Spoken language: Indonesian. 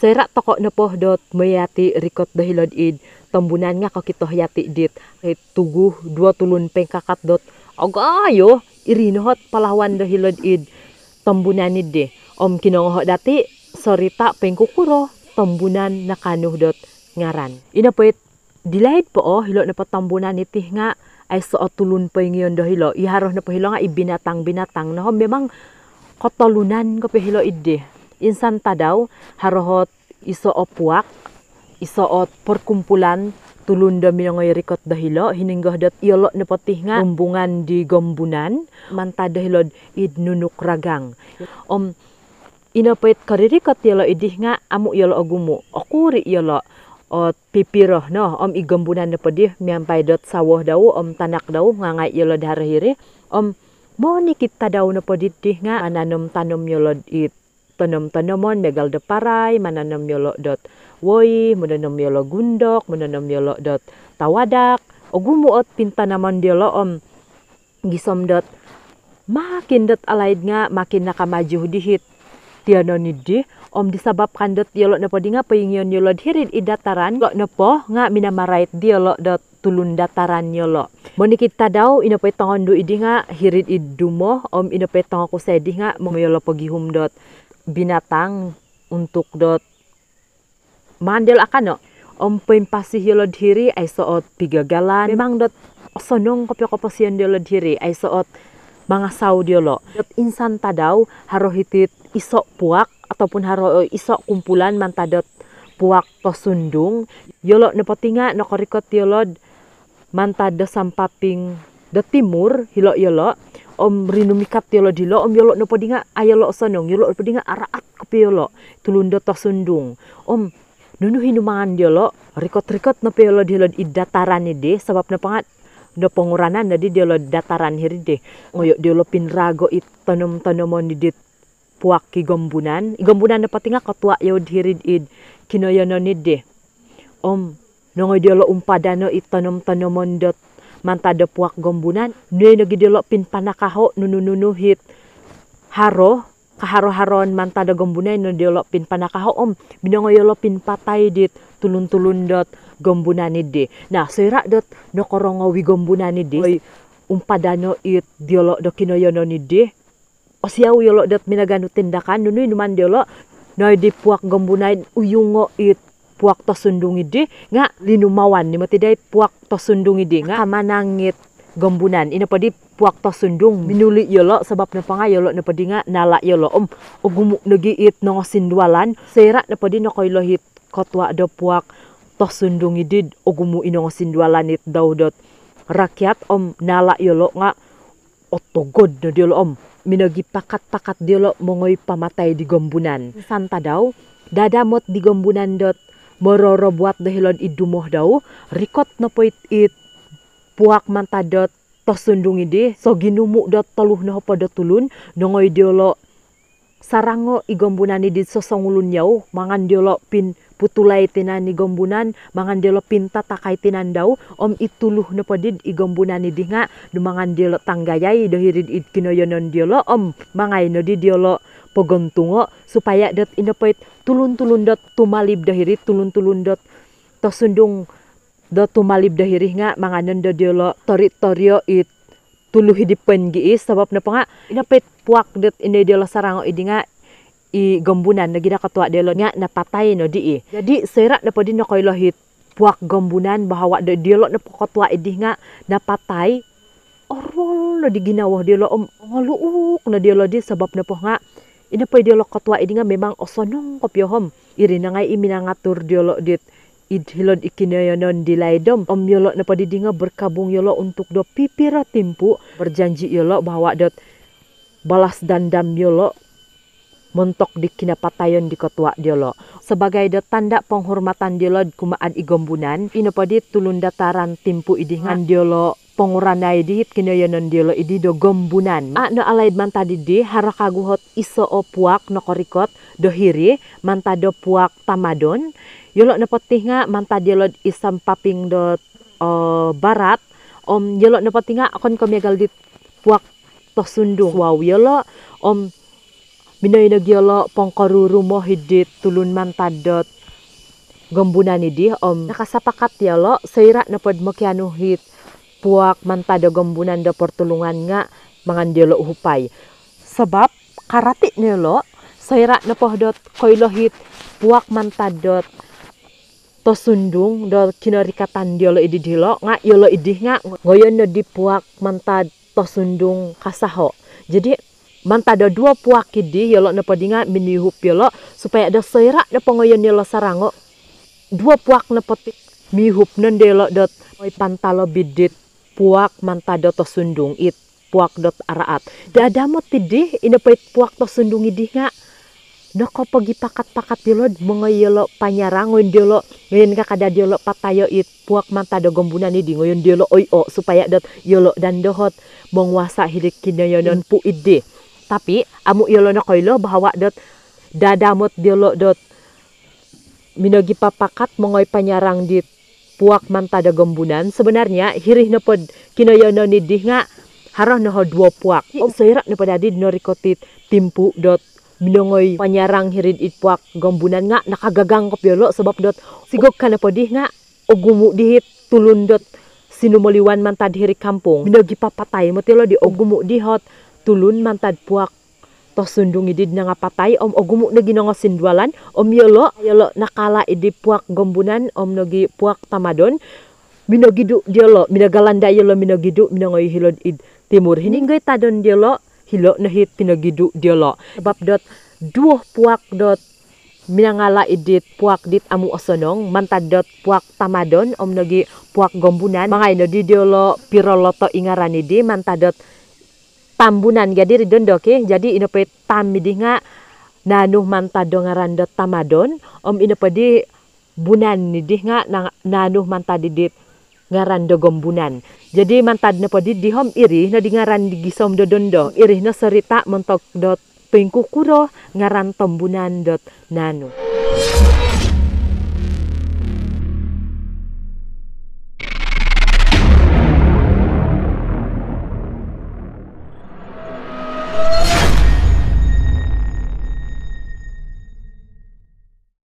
serak tokok nepoh dot mayati rikot dahilod id. Tambunan nga kakito yati dit. Tuguh dua tulun pengkakat dot. Agayo irinohot palawan dahilod id. Tambunan de om kinongohot dati sorita pengkukuro tambunan nakanuh dot ngaran. Ina poit dilahid po oh hilo na patambunan itih nga ay so tulun pa ngayon dahilo. Iharoh na po hilo nga ibinatang binatang na memang kotolunan ko hilo ide insan tadaw harohot iso opuak iso ot perkumpulan tulun da minangoy rikot dahilo hininggah dat iolo na patih nga umbungan di gombunan manta dahilod id nunuk ragang. Om inapait karirikot yolo idih nga amu yolo agumu okuri yolo ot pipiroh no om igombunan na padih miampai dot sawah daw om tanak daw ngangai yolo darahiri om mo ni kita daw na padidih nga ananom tanom yolo it tanom-tanomon megal de parai mananam yolo dot woi mananam yolo gundok mananam yolo dot tawadak ogumuot pintanaman diolo om gisom dot makin dot alaid nga makin nakamaju dihit. Tiano nidi om disababkan dot yolo nepo dinga payingion yolo dihirit idataran lo nepo nga minamarait diolo dot tulun dataran yolo. Moni kita daw ina pay tangon do idi nga hirit idumo om ina pay tangon ko sedi nga yolo pagihum dot binatang untuk dot mandel akan no? Om pem pasih yolo diri ay soot pigagalan memang dot sonong kopyo kopasian yolo diri ay soot mga saw diolo dot insan tadaw haro hitit isok puak ataupun haro isok kumpulan mantadot puak tosundung. Yolo nepotinga nokorikot yolo mantada sampaping de timur hilo yolo om rinumikat yolo dilo om yolo no podinga ayolo sonong yolo podinga araat yolo tulunda tosundung om nunu hinumangan yolo rikot-rikot no yolo dilo di dataran de sebab na pangat do penguranan nadi dilo dataran hiride ngoyok dilo pinrago it tanom tanomon di dit puak ki gombunan gombunan na patinga katwa yo hirid id kinoyono de om nongoy dilo umpadano it tanom tanomon dot mantada puak gombunan nagi delok pin panakaho nunu hit. Haro kaharo-haron mantada gombunan no delok pin panakaho om. Binongoyolo pin patai dit tulun-tulun dot gombunan de nah serak dot no gombunan de umpadano it diolok do kinoyono ni de osiau yolo dot minaganu tindakan nunu inuman diolok no di puak gombunan uyungo it puak to sundungi de nga linumawan ni matidai puak to sundungi de nga kamanangit gombunan ina padi puak to sundung minuli yolo sebab na panga yolo na padi nga nala yolo om ogumu nagi it no sindualan. Sera na padi no koy lohit kotwa do puak to sundungi did ogumu ino sindualan it daw dot. Rakyat om nala yolo nga otogod na diolo om minagi pakat-pakat diolo mongoy pamatay di gombunan santa. Daw dadamot di gombunan dot mororo buat dahilon idumoh daw rikot na po it, puak mantadot tosundung ide so ginumu dot toluh na pada tulun nongoy diolo sarango igombunan di sosongulun yau mangan diolo pin putulay tinan ni gombunan mangan diolo pinta takai tinan daw om ituluh na padid igombunan di nga mangan diolo tanggayay dohirid it kinoyonon diolo om mangay no di diolo pogontungo supaya dat inapait tulun-tulun dot tumalib dahiri tulun-tulun dot tosundung dot tumalib dahiri nga mga nanda diolo tori-torio it tulu hidipen giis sabab na nga inapait puak dot ina diolo sarango idi nga i gombunan nagina katua diolo nga napatay no di jadi serak na padi na lohit puak gombunan bahwa de diolo na pokotwa idi nga napatay orol na di ginawa diolo om ngaluuk na diolo di sabab na ina pa dialog katwa ini nga memang osonong kopyohom iri na nga iminangatur dialog dit idhilod ikinayonon dilaydom om yolo na padi nga berkabung yolo untuk do pipira timpu. Berjanji yolo bahwa dot balas dandam yolo mentok di kinapatayon di ketua diolo sebagai dot tanda penghormatan diolo kumaan igombunan ina padi tulun dataran timpu idingan diolo penguranai di kinayanan diolo idi do gombunan. A no alaid manta di di harakaguhot iso o puak no korikot do hiri manta do puak tamadon. Yolo no potih nga manta diolo isam paping do uh, barat. Om yolo no potih nga akon komegal di puak to sundung. Wow yolo om minay nagyolo pongkaruru mo hidit tulun mantadot. Gombunan idi om. Nakasapakat yalo seira na pod makiano hit. Puak mantada gombunan da pertulungan nga mangan dialo hupay sebab karati nilo seira na pohdot koilo hit puak mantadot. To sundung do kinarikatan diolo idi dilo nga yolo idi nga ngoyon di puak mantad to sundung kasaho. Jadi manta ada dua puak kidi yolo na padinga minihup yolo supaya ada serak na pengoyon yolo sarango. Dua puak na poti mihup nendelo dot oi pantalo bidit puak manta dot sundung it puak dot araat. Dada mo tidi ina pait puak to sundung idi nga. Nako pagi pakat-pakat dilo mengoyolo panyarang ngoyon dilo ngoyon ka kada dilo patayo it puak manta do gombunan idi ngoyon dilo oi o supaya dot yolo dan dohot mengwasa hidik kinayonon pu ide tapi amu yolo na koilo bahwa dot dadamot diolo dot minogi papakat mongoy panyarang di puak mantada gombunan. Sebenarnya hirih na pod kinoyono ni di nga harah na dua puak. Om na padadi norikotit timpu dot minongoy panyarang hirid it puak gombunan nga. Nakagagang kop yolo sebab dot sigok ka na podi nga ogumu dihit tulun dot sinumoliwan mantad hiri kampung. Minogi papatay mo tilo di ogumu dihot tulun mantad puak. To sundung idid na nga patay om ogumu na ginongo sindwalan om yolo yolo nakala idi puak gombunan om nogi puak tamadon. Minogidu diolo minagalanda yolo minogidu minongoy hilod id timur. Hininggoy tadon diolo hilo na hit diolo sebab dot duo puak dot minangala idit puak dit amu osonong mantad dot puak tamadon om nogi puak gombunan. Mangay no di diolo piroloto ingaran idi mantadot tambunan gadi ridon doke jadi ino pe tamidi nga nanuh manta dongaran dot tamadon om ino di bunan ni di nga nanuh manta didit ngaran do gombunan. Jadi mantad na di dihom iri na di ngaran di gisom do dondo iri na serita mentok dot pengkukuro ngaran tombunan dot nanu